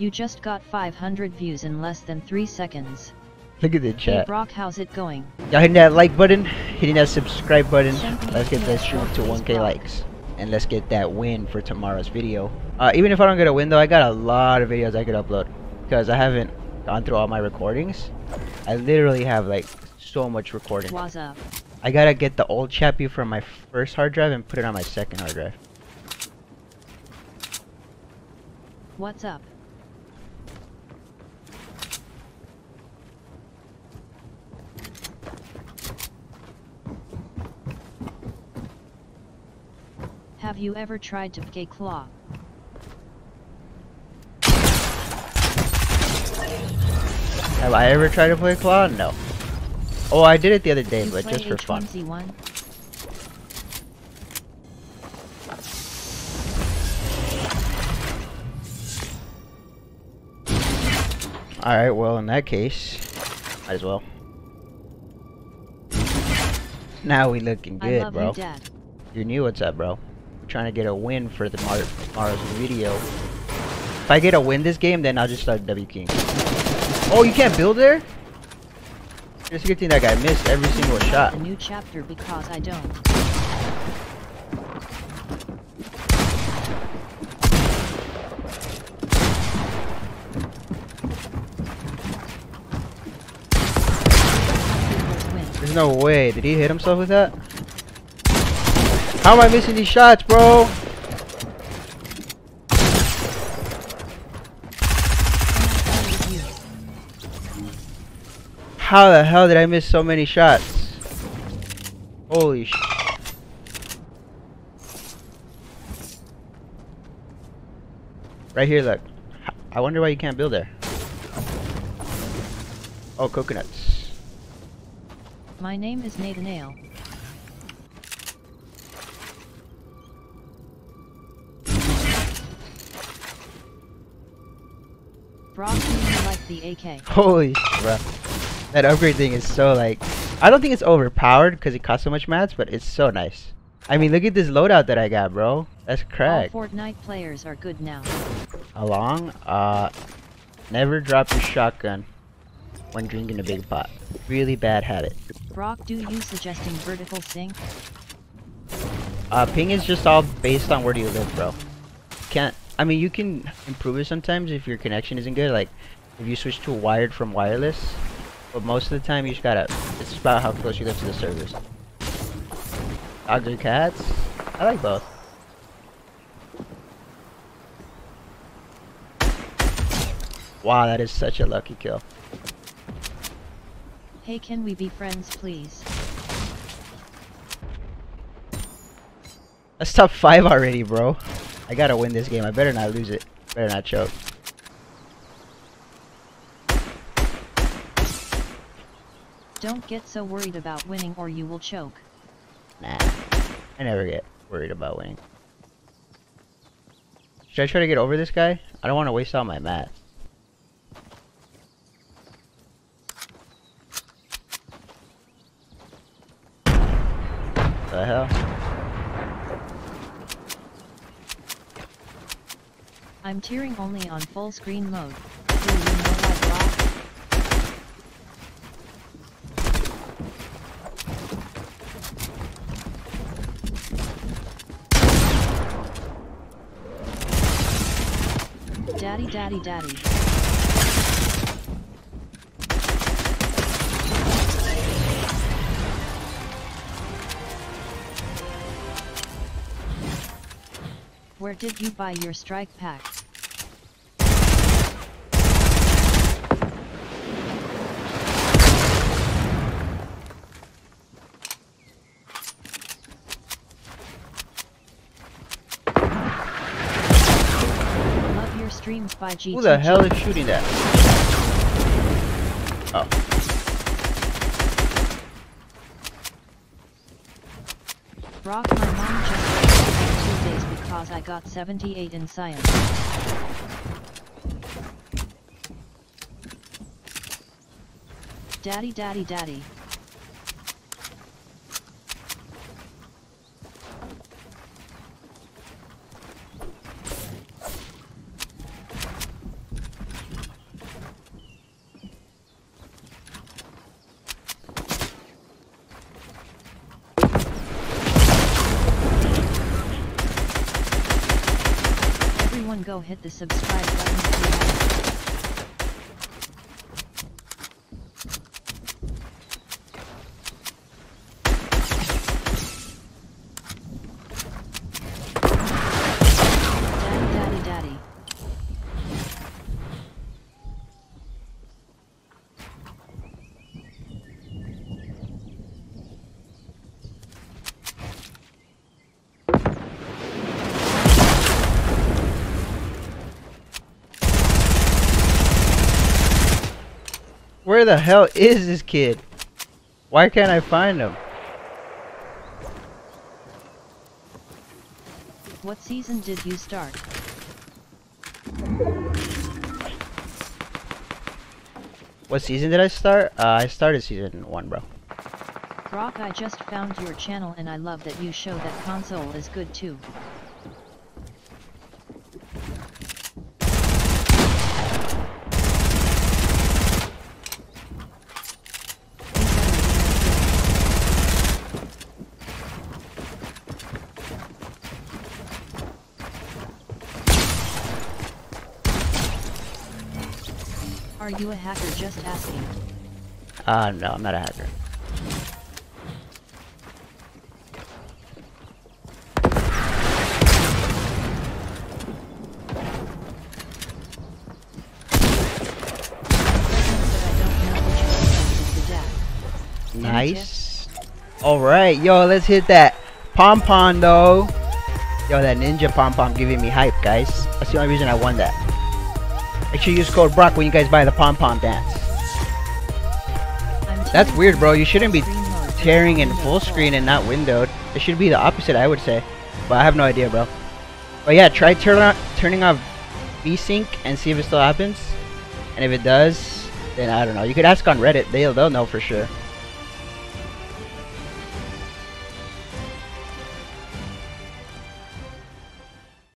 You just got 500 views in less than 3 seconds. Look at the chat. Hey. Brock, how's it going? Y'all hitting that like button, hitting that subscribe button. Let's get this stream to 1k likes. And let's get that win for tomorrow's video. Uh, even if I don't get a win though, I got a lot of videos I could upload. Because I haven't gone through all my recordings. I literally have like so much recording. What's up? I gotta get the old Chappie from my first hard drive and put it on my second hard drive. What's up? Have you ever tried to play claw? Have I ever tried to play Claw? No. Oh, I did it the other day, You but just for fun. H1Z1? Alright, well, in that case, might as well. Now we looking good, bro. you. You knew what's up, bro. Trying to get a win for the Mar tomorrow's video. If I get a win this game, then I'll just start W King. Oh, you can't build there? It's a good thing that guy missed every single shot. A new chapter because I don't. There's no way. Did he hit himself with that? How am I missing these shots, bro? How the hell did I miss so many shots? Holy sh... Right here, look. I wonder why you can't build there. Oh, coconuts. My name is Nathaniel. Brock, like the AK? Holy bro. That upgrade thing is so like... I don't think it's overpowered because it costs so much mats, but it's so nice. I mean, look at this loadout that I got, bro. That's crack. All. Fortnite players are good now. Along, uh, never drop your shotgun when drinking a big pot. Really bad habit. Brock, do you suggesting vertical sync? Uh, ping is just all based on where do you live, bro. Can't. I mean, you can improve it sometimes if your connection isn't good. Like, if you switch to wired from wireless. But most of the time, you just gotta. It's about how close you live to the servers. Dogs or cats? I like both. Wow, that is such a lucky kill. Hey, can we be friends, please? That's top five already, bro. I gotta win this game. I better not lose it. Better not choke. Don't get so worried about winning or you will choke. Nah. I never get worried about winning. Should I try to get over this guy? I don't want to waste all my mat. The hell? I'm tearing only on full screen mode. Do you know? Daddy, daddy, daddy. Where did you buy your strike pack? Love your streams by GTG. Who the hell is shooting that? Oh. Brock, my mom just because I got 78 in science. Daddy, daddy, daddy. Go hit the subscribe button if you haven't. Daddy, daddy, daddy. Where the hell is this kid? Why can't I find him? What season did you start? What season did I start? Uh, I started season one, bro. Brock, I just found your channel and I love that you show that console is good too. Are you a hacker just asking? Uh, no, I'm not a hacker. Nice. Alright, yo, let's hit that pom pom though. Yo, that ninja pom pom giving me hype, guys. That's the only reason I won that. Make sure you use code Brock when you guys buy the pom pom dance. That's weird, bro. You shouldn't be tearing in full screen and not windowed. It should be the opposite, I would say. But I have no idea, bro. But yeah, try turn turning off VSync and see if it still happens. And if it does, then I don't know. You could ask on Reddit. They'll they'll know for sure.